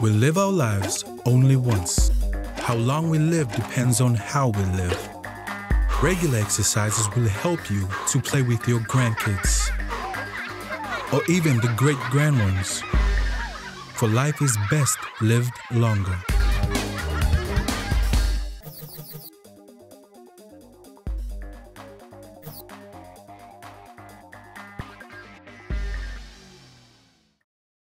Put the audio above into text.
We live our lives only once. How long we live depends on how we live. Regular exercises will help you to play with your grandkids or even the great grand ones. For life is best lived longer.